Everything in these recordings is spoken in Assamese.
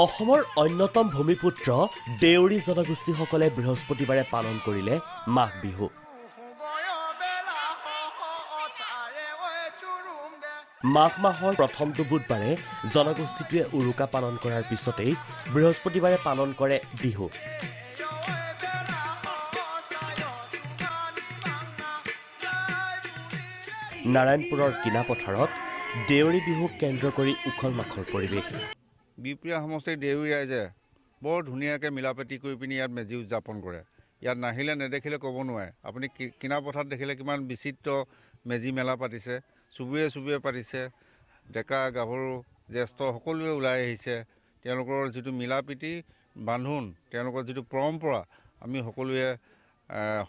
অসমৰ অন্যতম ভূমিপুত্ৰ দেউৰী জনগোষ্ঠীসকলে বৃহস্পতিবাৰে পালন কৰিলে মাঘ বিহু। মাঘ মাহৰ প্ৰথমটো বুধবাৰে জনগোষ্ঠীটোৱে উৰুকা পালন কৰাৰ পিছতেই বৃহস্পতিবাৰে পালন কৰে বিহু। নাৰায়ণপুৰৰ কিনা পথাৰত দেউৰী বিহুক কেন্দ্ৰ কৰি উখল মাখল পৰিৱেশ। বিপ্ৰিয়া সমষ্টিৰ দেউৰী ৰাইজে বৰ ধুনীয়াকৈ মিলা প্ৰীতি কৰি পিনি ইয়াত মেজি উদযাপন কৰে। ইয়াত নাহিলে নেদেখিলে ক'ব নোৱাৰে। আপুনি কিনা পথাৰত দেখিলে কিমান বিচিত্ৰ মেজি মেলা পাতিছে চুবুৰীয়ে চুবুৰীয়ে পাতিছে ডেকা গাভৰু জ্যেষ্ঠ সকলোৱে ওলাই আহিছে। তেওঁলোকৰ যিটো মিলা প্ৰীতি বান্ধোন তেওঁলোকৰ যিটো পৰম্পৰা আমি সকলোৱে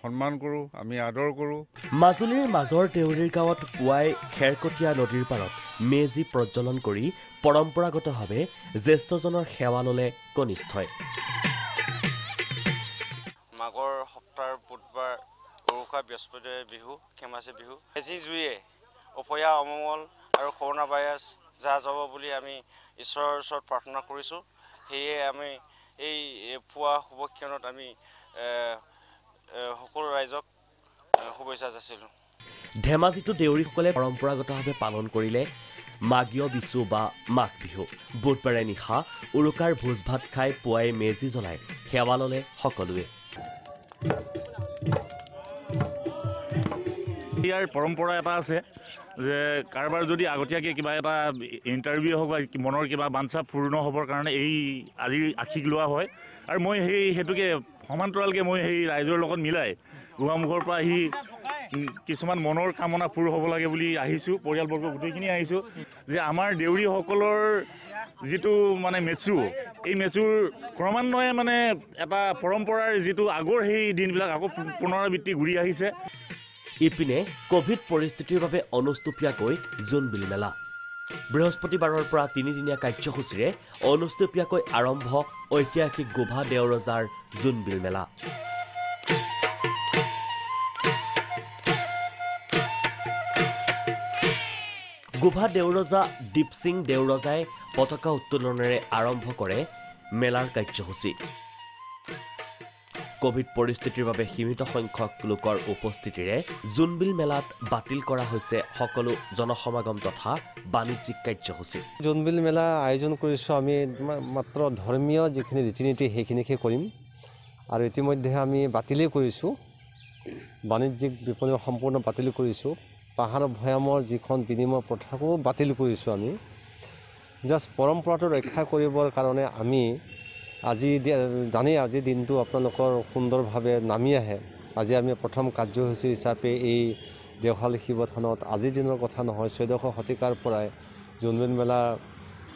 সন্মান কৰোঁ আমি আদৰ কৰোঁ। মাজুলীৰ মাজৰ দেউৰীৰ গাঁৱত পুৱাই খেৰকটীয়া নদীৰ পাৰত মেজি প্ৰজ্বলন কৰি পৰম্পৰাগতভাৱে জ্যেষ্ঠজনৰ সেৱা ল'লে কনিষ্ঠই। মাঘৰ সপ্তাহৰ বুধবাৰ উৰুকা বৃহস্পতিবাৰে বিহু খেমাচি বিহু। মেজি জুয়ে অপয়া অমংগল আৰু কৰোণা ভাইৰাছ যা যাব বুলি আমি ঈশ্বৰৰ ওচৰত প্ৰাৰ্থনা কৰিছোঁ। সেয়ে আমি এই পুৱা শুভক্ষণত আমি সকলো ৰাইজক শুভেচ্ছা যাচিলোঁ। ধেমাজিতো দেউৰীসকলে পৰম্পৰাগতভাৱে পালন কৰিলে মাঘীয় বিচু বা মাঘ বিহু। বুধবাৰে নিশা উৰুকাৰ ভোজ ভাত খাই পুৱাই মেজি জ্বলাই সেৱা ল'লে সকলোৱে। ইয়াৰ পৰম্পৰা এটা আছে। যে কাৰোবাৰ যদি আগতীয়াকৈ কিবা এটা ইণ্টাৰভিউ হওক বা মনৰ কিবা বাঞ্ছা পূৰ্ণ হ'বৰ কাৰণে এই আজিৰ আশীষ লোৱা হয়। আৰু মই সেই সেইটোকে সমান্তৰালকৈ মই সেই ৰাইজৰ লগত মিলাই গোৱামুখৰ পৰা আহি কিছুমান মনৰ কামনা পূৰ হ'ব লাগে বুলি আহিছোঁ পৰিয়ালবৰ্গ গোটেইখিনি আহিছোঁ যে আমাৰ দেউৰীসকলৰ যিটো মানে মেচু এই মেচুৰ ক্ৰমান্বয়ে মানে এটা পৰম্পৰাৰ যিটো আগৰ সেই দিনবিলাক আকৌ পুনৰাবৃত্তি ঘূৰি আহিছে। ইপিনে কভিড পৰিস্থিতিৰ বাবে অনুষ্টুপীয়াকৈ জোনবিল মেলা বৃহস্পতিবাৰৰ পৰা তিনিদিনীয়া কাৰ্যসূচীৰে অনুষ্টুপীয়াকৈ আৰম্ভ ঐতিহাসিক গোভা দেওৰজাৰ জোনবিল মেলা গোভা দেওৰজা দীপসিং দেওৰজাই পতাকা উত্তোলনেৰে আৰম্ভ কৰে মেলাৰ কাৰ্যসূচী। কভিড পৰিস্থিতিৰ বাবে সীমিত সংখ্যক লোকৰ উপস্থিতিৰে জোনবিল মেলাত বাতিল কৰা হৈছে সকলো জনসমাগম তথা বাণিজ্যিক কাৰ্যসূচী। জোনবিল মেলা আয়োজন কৰিছোঁ আমি মাত্ৰ ধৰ্মীয় যিখিনি ৰীতি নীতি সেইখিনিকে কৰিম। আৰু ইতিমধ্যে আমি বাতিলেই কৰিছোঁ। বাণিজ্যিক বিপণী সম্পূৰ্ণ বাতিল কৰিছোঁ। পাহাৰ ভৈয়ামৰ যিখন বিনিময় প্ৰথাকো বাতিল কৰিছোঁ আমি। জাষ্ট পৰম্পৰাটো ৰক্ষা কৰিবৰ কাৰণে আমি আজি জানেই আজিৰ দিনটো আপোনালোকৰ সুন্দৰভাৱে নামি আহে। আজি আমি প্ৰথম কাৰ্যসূচী হিচাপে এই দেওশাল শিৱথানত আজিৰ দিনৰ কথা নহয় চৈধ্যশ শতিকাৰ পৰাই জোনবিল মেলা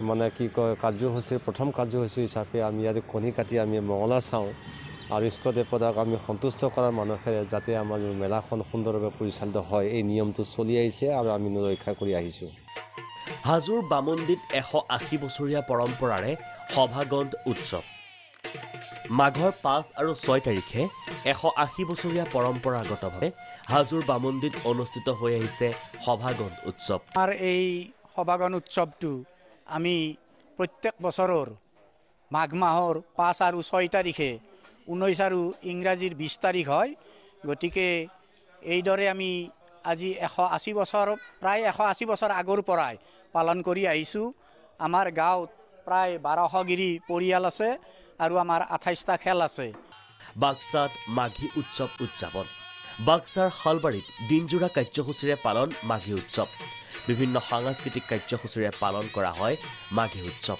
মানে কি কয় কাৰ্যসূচীৰ প্ৰথম কাৰ্যসূচী হিচাপে আমি আজি কণী কাটি আমি মঙলা চাওঁ আৰু ইষ্ট দেৱতাক আমি সন্তুষ্ট কৰাৰ মানসেৰে যাতে আমাৰ মেলাখন সুন্দৰভাৱে পৰিচালিত হয়। এই নিয়মটো চলি আহিছে আৰু আমি ৰক্ষা কৰি আহিছোঁ। হাজোৰ বামুণ্ডিত এশ আশী বছৰীয়া পৰম্পৰাৰে সভাগন্ধ উৎসৱ। মাঘৰ পাঁচ আৰু ছয় তাৰিখে এশ আশী বছৰীয়া পৰম্পৰাগতভাৱে হাজোৰ বামুণ্ডিত অনুষ্ঠিত হৈ আহিছে সভাগন্ধ উৎসৱ। আমাৰ এই সভাগন উৎসৱটো আমি প্ৰত্যেক বছৰৰ মাঘ মাহৰ পাঁচ আৰু ছয় তাৰিখে ঊনৈছ আৰু ইংৰাজীৰ বিছ তাৰিখ হয়। গতিকে এইদৰে আমি আজি এশ আশী বছৰ প্ৰায় এশ আশী বছৰ আগৰ পৰাই পালন কৰি আহিছোঁ। আমাৰ গাঁৱত প্ৰায় বাৰশগিৰি পৰিয়াল আছে। আৰু আমাৰ আঠাইছটা খেল আছে। বাক্সাত মাঘী উৎসৱ উদযাপন। বাক্সাৰ শালবাৰীত দিনজোৰা কাৰ্যসূচীৰে পালন মাঘী উৎসৱ। বিভিন্ন সাংস্কৃতিক কাৰ্যসূচীৰে পালন কৰা হয় মাঘী উৎসৱ।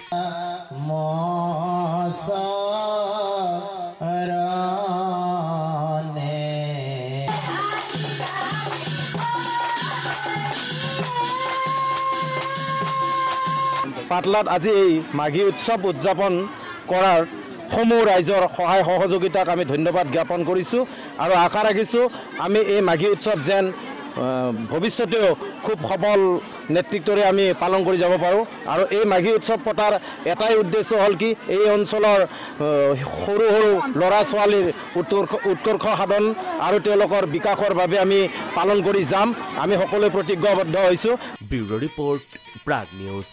পাটলাত আজি এই মাঘী উৎসৱ উদযাপন কৰাৰ সমূহ ৰাইজৰ সহায় সহযোগিতাক আমি ধন্যবাদ জ্ঞাপন কৰিছোঁ আৰু আশা ৰাখিছোঁ আমি এই মাঘী উৎসৱ যেন ভৱিষ্যতেও খুব সবল নেতৃত্বৰে আমি পালন কৰি যাব পাৰোঁ। আৰু এই মাঘী উৎসৱ পতাৰ এটাই উদ্দেশ্য হ'ল কি? এই অঞ্চলৰ সৰু সৰু ল'ৰা ছোৱালীৰ উৎকৰ্ষ উৎকৰ্ষ সাধন আৰু তেওঁলোকৰ বিকাশৰ বাবে আমি পালন কৰি যাম। আমি সকলোৱে প্ৰতিজ্ঞাবদ্ধ হৈছোঁ। Bureau' report Prag news.